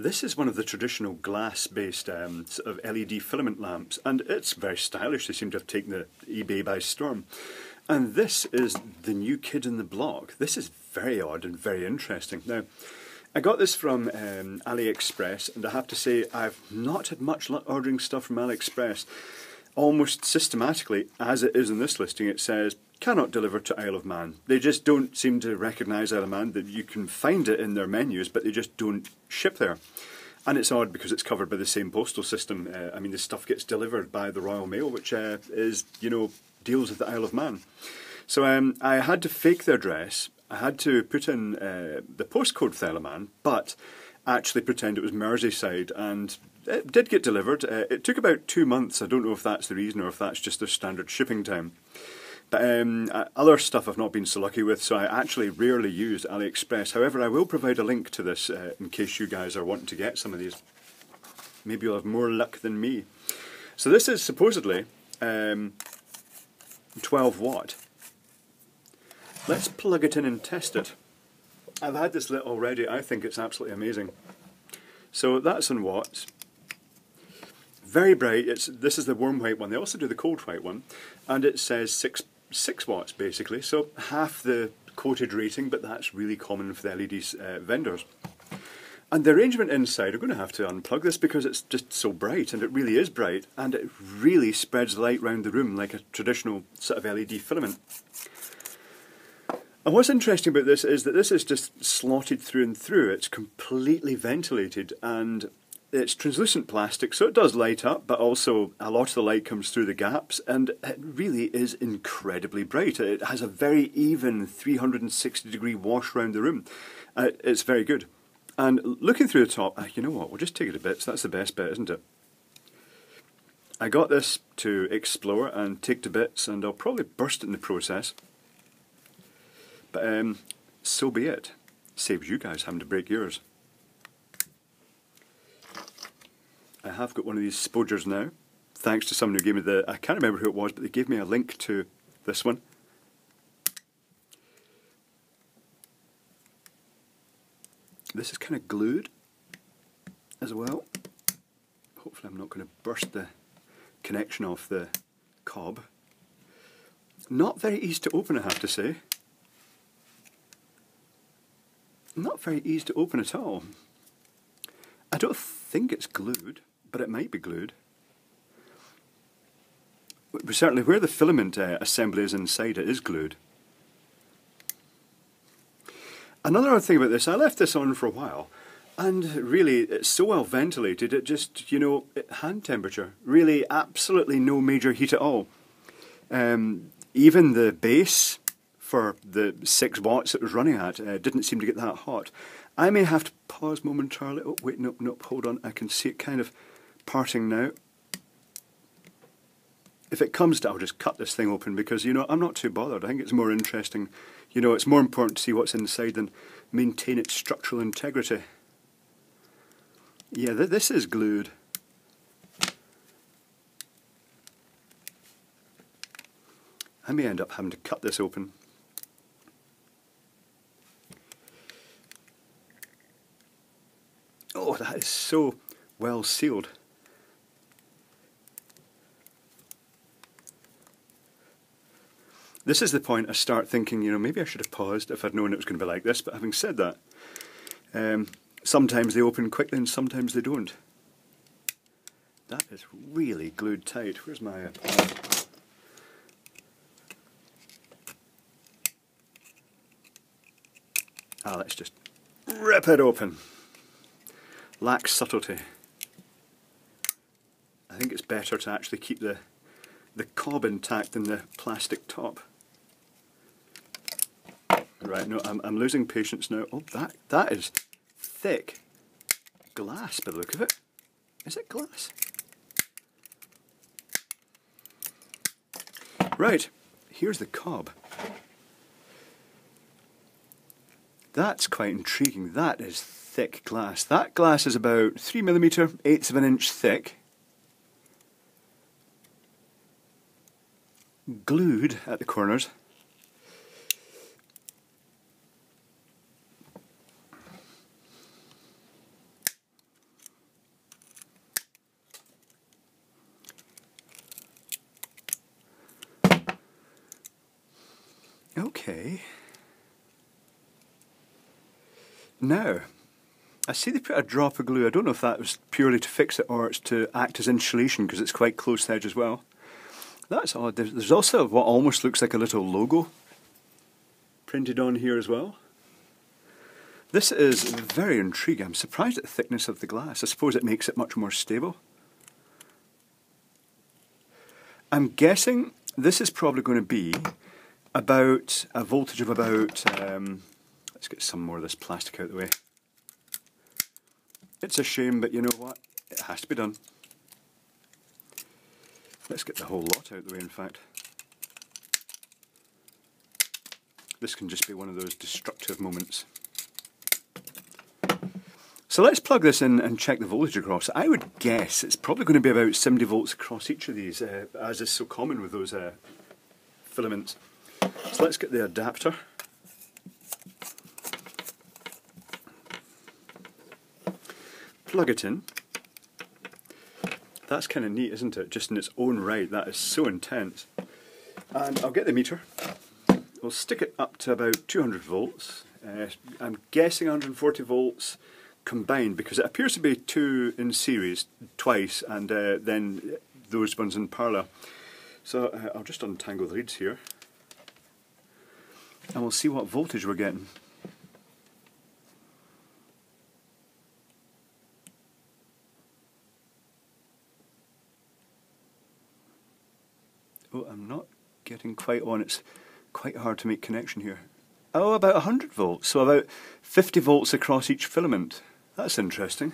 This is one of the traditional glass-based um, sort of LED filament lamps, and it's very stylish. They seem to have taken the eBay by storm. And this is the new kid in the block. This is very odd and very interesting. Now, I got this from um, AliExpress, and I have to say I've not had much luck ordering stuff from AliExpress. Almost systematically, as it is in this listing, it says cannot deliver to Isle of Man. They just don't seem to recognise Isle of Man, that you can find it in their menus, but they just don't ship there. And it's odd because it's covered by the same postal system. Uh, I mean, the stuff gets delivered by the Royal Mail, which uh, is, you know, deals with the Isle of Man. So um, I had to fake the address. I had to put in uh, the postcode for Isle of Man, but actually pretend it was Merseyside, and it did get delivered. Uh, it took about two months. I don't know if that's the reason or if that's just the standard shipping time. But um, uh, other stuff I've not been so lucky with, so I actually rarely use AliExpress. However, I will provide a link to this uh, in case you guys are wanting to get some of these. Maybe you'll have more luck than me. So this is supposedly um, 12 watt. Let's plug it in and test it. I've had this lit already, I think it's absolutely amazing. So that's in watts. Very bright, it's, this is the warm white one, they also do the cold white one, and it says 6 6 watts basically, so half the quoted rating, but that's really common for the LED uh, vendors. And the arrangement inside, I'm going to have to unplug this because it's just so bright, and it really is bright, and it really spreads light around the room like a traditional sort of LED filament. And what's interesting about this is that this is just slotted through and through. It's completely ventilated and it's translucent plastic, so it does light up, but also a lot of the light comes through the gaps, and it really is incredibly bright. It has a very even 360 degree wash around the room. Uh, it's very good. And looking through the top, uh, you know what, we'll just take it a bit, so that's the best bit, isn't it? I got this to explore and take to bits, and I'll probably burst it in the process. But um, so be it. Saves you guys having to break yours. Have got one of these Spudgers now, thanks to someone who gave me the, I can't remember who it was, but they gave me a link to this one. This is kind of glued as well. Hopefully I'm not going to burst the connection off the cob. Not very easy to open I have to say. Not very easy to open at all. I don't think it's glued but it might be glued. Certainly where the filament uh, assembly is inside it is glued. Another odd thing about this, I left this on for a while and really it's so well ventilated it just, you know, hand temperature. Really absolutely no major heat at all. Um, even the base for the 6 watts it was running at uh, didn't seem to get that hot. I may have to pause momentarily. Oh wait, no, no, hold on. I can see it kind of parting now. If it comes to, I'll just cut this thing open because, you know, I'm not too bothered. I think it's more interesting. You know, it's more important to see what's inside than maintain its structural integrity. Yeah, th this is glued. I may end up having to cut this open. Oh, that is so well sealed. This is the point I start thinking, you know, maybe I should have paused if I'd known it was going to be like this, but having said that, um, sometimes they open quickly and sometimes they don't. That is really glued tight. Where's my... Uh, ah, let's just rip it open. Lacks subtlety. I think it's better to actually keep the the cob intact than the plastic top. Right, no, I'm, I'm losing patience now. Oh, that that is thick glass by the look of it. Is it glass? Right, here's the cob. That's quite intriguing. That is thick glass. That glass is about 3 millimetre, eighths of an inch thick. Glued at the corners. Okay. Now, I see they put a drop of glue. I don't know if that was purely to fix it or it's to act as insulation because it's quite close to edge as well. That's odd. There's, there's also what almost looks like a little logo printed on here as well. This is very intriguing. I'm surprised at the thickness of the glass. I suppose it makes it much more stable. I'm guessing this is probably going to be about a voltage of about, um, let's get some more of this plastic out of the way. It's a shame, but you know what? It has to be done. Let's get the whole lot out the way, in fact. This can just be one of those destructive moments. So let's plug this in and check the voltage across. I would guess it's probably going to be about 70 volts across each of these, uh, as is so common with those uh, filaments. So let's get the adapter. Plug it in. That's kind of neat, isn't it? Just in its own right, that is so intense. And I'll get the meter. We'll stick it up to about 200 volts. Uh, I'm guessing 140 volts combined because it appears to be two in series twice and uh, then those ones in parallel. So uh, I'll just untangle the leads here and we'll see what voltage we're getting. Oh, I'm not getting quite on. It's quite hard to make connection here. Oh, about 100 volts, so about 50 volts across each filament. That's interesting.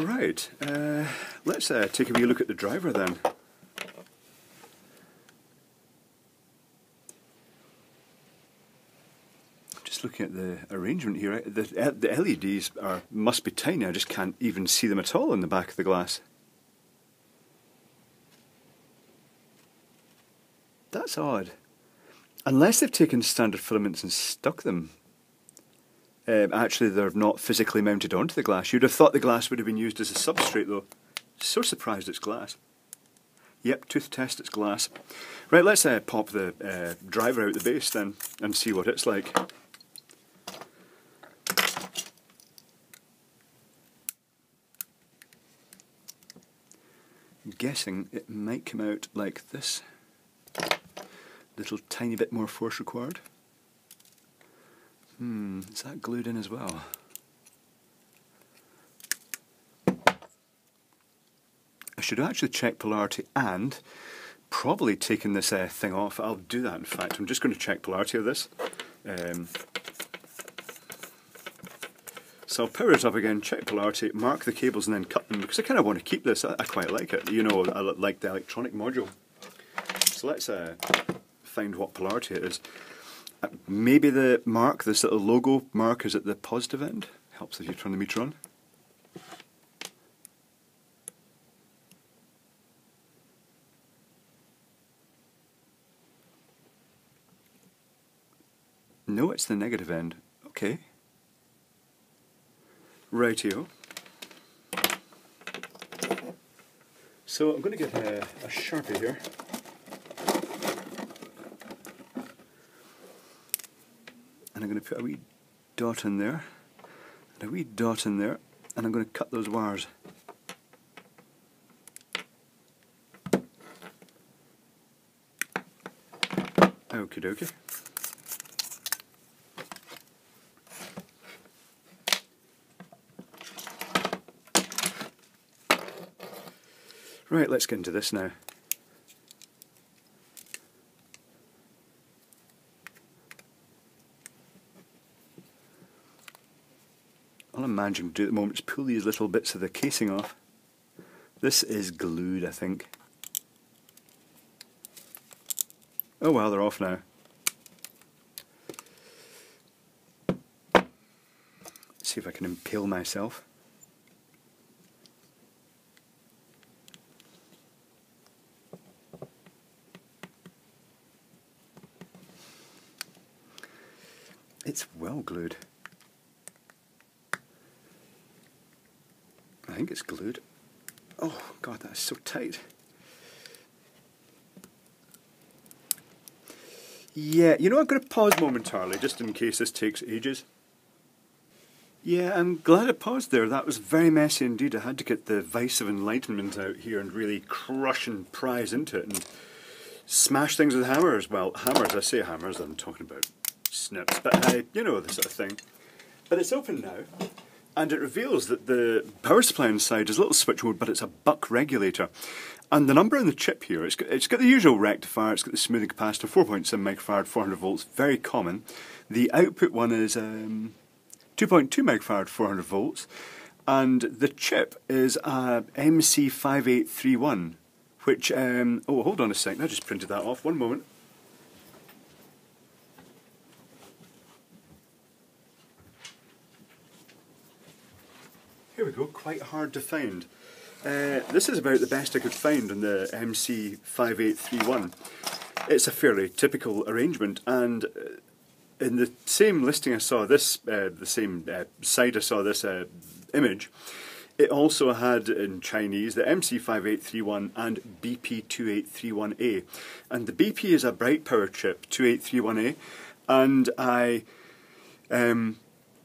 Right, uh, let's uh, take a wee look at the driver then. Just looking at the arrangement here, the, the LEDs are must be tiny, I just can't even see them at all in the back of the glass. That's odd. Unless they've taken standard filaments and stuck them. Um, actually, they're not physically mounted onto the glass. You'd have thought the glass would have been used as a substrate, though. So surprised it's glass. Yep, tooth test, it's glass. Right, let's uh, pop the uh, driver out the base then and see what it's like. I'm guessing it might come out like this little tiny bit more force required. Hmm, is that glued in as well? I should actually check polarity and probably taking this uh, thing off. I'll do that in fact. I'm just going to check polarity of this. Um, so I'll power it up again, check polarity, mark the cables and then cut them because I kind of want to keep this. I, I quite like it. You know, I like the electronic module. So let's uh, find what polarity it is. Uh, maybe the mark, this little logo mark is at the positive end. Helps if you turn the meter on. No, it's the negative end. Okay. Rightio. So I'm going to get a, a Sharpie here. and I'm going to put a wee dot in there, and a wee dot in there, and I'm going to cut those wires. Okie dokie. Right, let's get into this now. Managing to do at the moment is pull these little bits of the casing off. This is glued, I think. Oh well, they're off now. Let's see if I can impale myself. It's well glued. Think it's glued. Oh god, that's so tight. Yeah, you know, I'm going to pause momentarily just in case this takes ages. Yeah, I'm glad I paused there. That was very messy indeed. I had to get the vice of enlightenment out here and really crush and prise into it and smash things with hammers. Well, hammers, I say hammers, I'm talking about snips, but uh, you know, the sort of thing. But it's open now, and it reveals that the power supply inside is a little switchboard, but it's a buck regulator. And the number on the chip here, it's got, it's got the usual rectifier, it's got the smoothing capacitor, 4.7 microfarad, 400 volts, very common. The output one is um, 2.2 microfarad, 400 volts, and the chip is a MC5831, which, um, oh, hold on a second, I just printed that off, one moment. Here we go, quite hard to find. Uh, this is about the best I could find on the MC5831. It's a fairly typical arrangement and uh, in the same listing I saw this, uh, the same uh, site I saw this uh, image, it also had in Chinese the MC5831 and BP2831A. And the BP is a bright power chip, 2831A, and I um,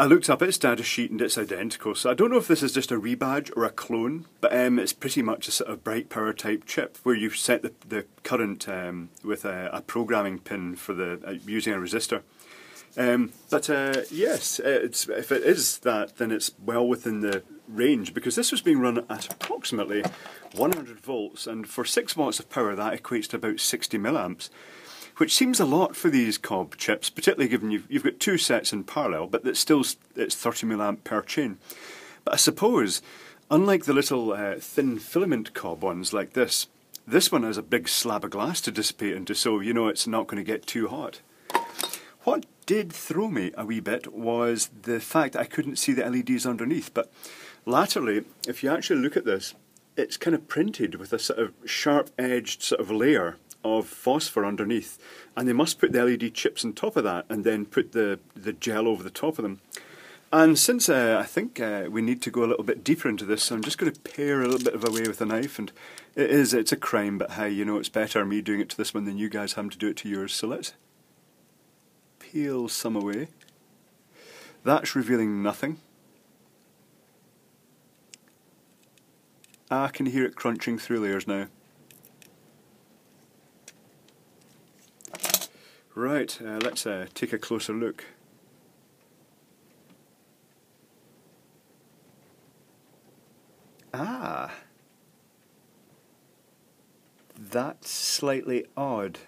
I looked up its data sheet and it's identical. So I don't know if this is just a rebadge or a clone, but um, it's pretty much a sort of bright power type chip where you set the, the current um, with a, a, programming pin for the uh, using a resistor. Um, but uh, yes, if it is that, then it's well within the range because this was being run at approximately 100 volts, and for 6 watts of power, that equates to about 60 milliamps which seems a lot for these cob chips, particularly given you've, you've got two sets in parallel, but it's still it's 30 milliamp per chain. But I suppose, unlike the little uh, thin filament cob ones like this, this one has a big slab of glass to dissipate into, so you know it's not going to get too hot. What did throw me a wee bit was the fact I couldn't see the LEDs underneath, but latterly, if you actually look at this, it's kind of printed with a sort of sharp-edged sort of layer of phosphor underneath and they must put the LED chips on top of that and then put the, the gel over the top of them. And since uh, I think uh, we need to go a little bit deeper into this, so I'm just going to pare a little bit of away with a knife. And it is, it's a crime, but hey, you know, it's better me doing it to this one than you guys having to do it to yours. So let's peel some away. That's revealing nothing. I can hear it crunching through layers now. Right, uh, let's uh, take a closer look. Ah, that's slightly odd.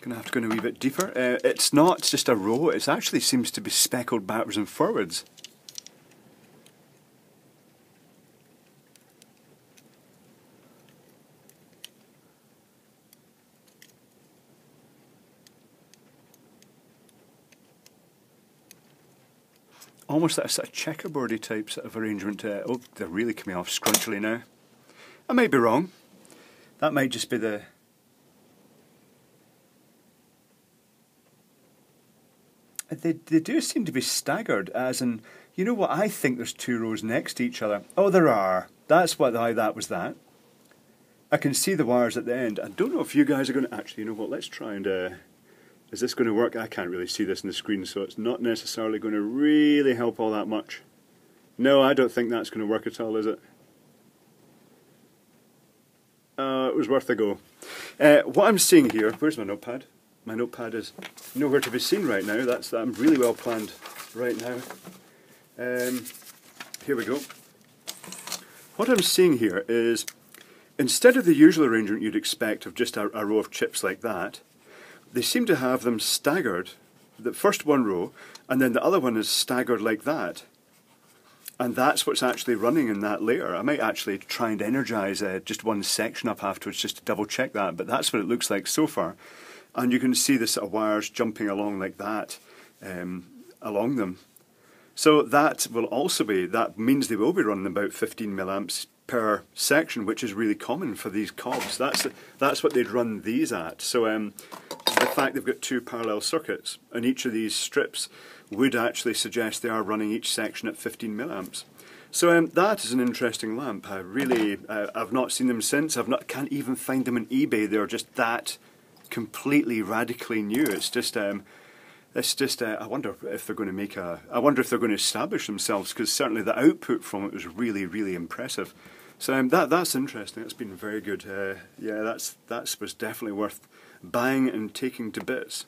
Gonna have to go in a wee bit deeper. Uh, it's not just a row, it actually seems to be speckled backwards and forwards. Almost that sort of checkerboardy type sort of arrangement. Uh, oh, they're really coming off scrunchily now. I may be wrong. That might just be the... They, they do seem to be staggered, as in, you know what, I think there's two rows next to each other. Oh, there are. That's what, how that was that. I can see the wires at the end. I don't know if you guys are going to... Actually, you know what, let's try and... Uh, is this going to work? I can't really see this on the screen, so it's not necessarily going to really help all that much. No, I don't think that's going to work at all, is it? Uh, it was worth a go. Uh, what I'm seeing here, where's my notepad? My notepad is nowhere to be seen right now. That's I'm really well planned right now. Um, here we go. What I'm seeing here is, instead of the usual arrangement you'd expect of just a, a row of chips like that, they seem to have them staggered. The first one row, and then the other one is staggered like that. And that's what's actually running in that layer. I might actually try and energize uh, just one section up afterwards just to double check that, but that's what it looks like so far. And you can see the sort of wires jumping along like that um, along them. So that will also be, that means they will be running about 15 milliamps per section, which is really common for these cobs. That's that's what they'd run these at. So um, the fact they've got two parallel circuits and each of these strips would actually suggest they are running each section at 15 milliamps. So um, that is an interesting lamp. I really, uh, I've not seen them since. I've not, can't even find them on eBay. They're just that completely radically new. It's just um, it's just uh, I wonder if they're going to make a I wonder if they're going to establish themselves because certainly the output from it was really really impressive. So um, that that's interesting. It's been very good. Uh, yeah, that's that was definitely worth buying and taking to bits.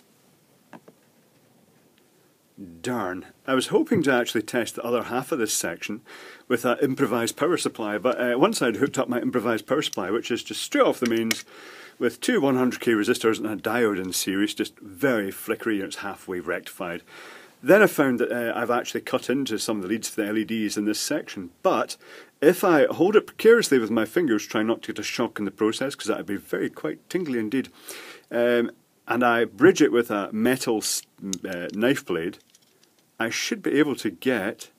Darn. I was hoping to actually test the other half of this section with that improvised power supply, but uh, once I'd hooked up my improvised power supply, which is just straight off the mains, with two 100k resistors and a diode in series, just very flickery and it's halfway rectified. Then I found that uh, I've actually cut into some of the leads for the LEDs in this section, but if I hold it precariously with my fingers, try not to get a shock in the process, because that would be very quite tingly indeed, um, and I bridge it with a metal uh, knife blade, I should be able to get,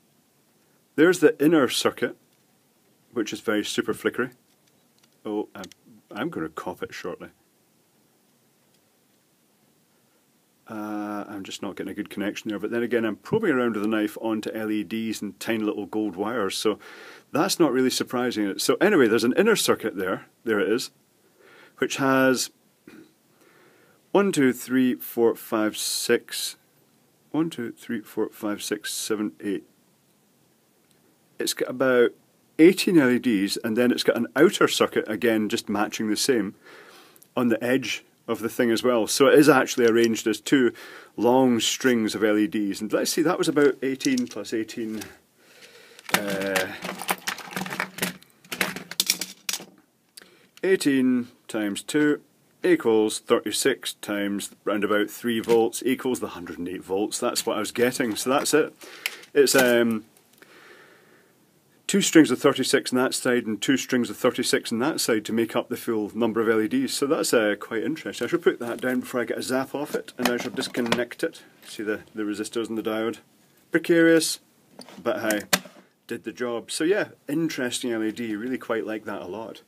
there's the inner circuit, which is very super flickery. Oh, I'm, I'm going to cop it shortly. Uh, I'm just not getting a good connection there. But then again, I'm probing around with a knife onto LEDs and tiny little gold wires, so that's not really surprising. So anyway, there's an inner circuit there. There it is, which has one, two, three, four, five, six. One, two, three, four, five, six, seven, eight. It's got about 18 LEDs, and then it's got an outer circuit again, just matching the same on the edge of the thing as well. So it is actually arranged as two long strings of LEDs. And let's see, that was about 18 plus 18. Uh, 18 times 2 equals 36 times round about 3 volts equals the 108 volts. That's what I was getting. So that's it. It's um, two strings of 36 on that side and two strings of 36 on that side to make up the full number of LEDs. So that's uh, quite interesting. I shall put that down before I get a zap off it and I shall disconnect it. See the, the resistors and the diode. Precarious, but hey, did the job. So yeah, interesting LED, really quite like that a lot.